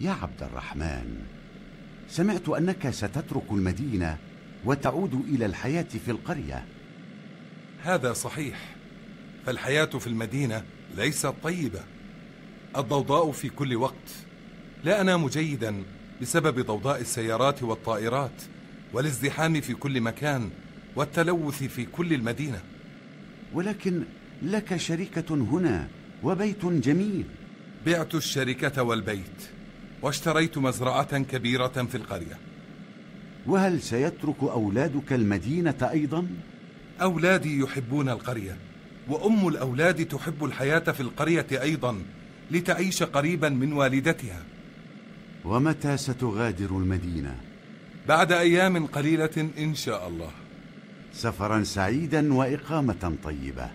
يا عبد الرحمن سمعت أنك ستترك المدينة وتعود إلى الحياة في القرية. هذا صحيح فالحياة في المدينة ليست طيبة. الضوضاء في كل وقت. لا أنام جيدا بسبب ضوضاء السيارات والطائرات والازدحام في كل مكان والتلوث في كل المدينة. ولكن لك شركة هنا وبيت جميل. بعت الشركة والبيت. واشتريت مزرعة كبيرة في القرية. وهل سيترك أولادك المدينة أيضا؟ أولادي يحبون القرية وأم الأولاد تحب الحياة في القرية أيضا لتعيش قريبا من والدتها. ومتى ستغادر المدينة؟ بعد أيام قليلة إن شاء الله. سفرا سعيدا وإقامة طيبة.